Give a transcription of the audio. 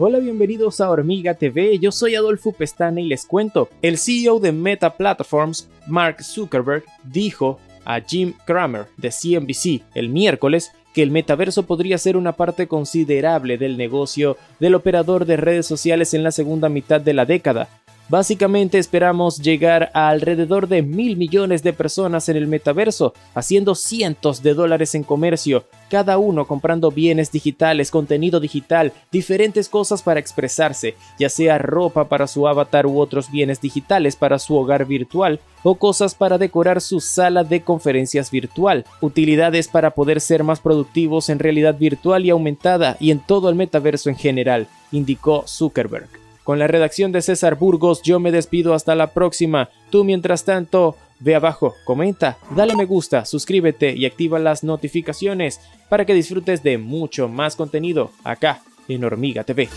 Hola, bienvenidos a Hormiga TV, yo soy Adolfo Pestana y les cuento, el CEO de Meta Platforms, Mark Zuckerberg, dijo a Jim Cramer de CNBC el miércoles que el metaverso podría ser una parte considerable del negocio del operador de redes sociales en la segunda mitad de la década, Básicamente esperamos llegar a alrededor de mil millones de personas en el metaverso, haciendo cientos de dólares en comercio, cada uno comprando bienes digitales, contenido digital, diferentes cosas para expresarse, ya sea ropa para su avatar u otros bienes digitales para su hogar virtual, o cosas para decorar su sala de conferencias virtual, utilidades para poder ser más productivos en realidad virtual y aumentada y en todo el metaverso en general, indicó Zuckerberg. Con la redacción de César Burgos, yo me despido hasta la próxima. Tú, mientras tanto, ve abajo, comenta, dale me gusta, suscríbete y activa las notificaciones para que disfrutes de mucho más contenido acá en Hormiga TV.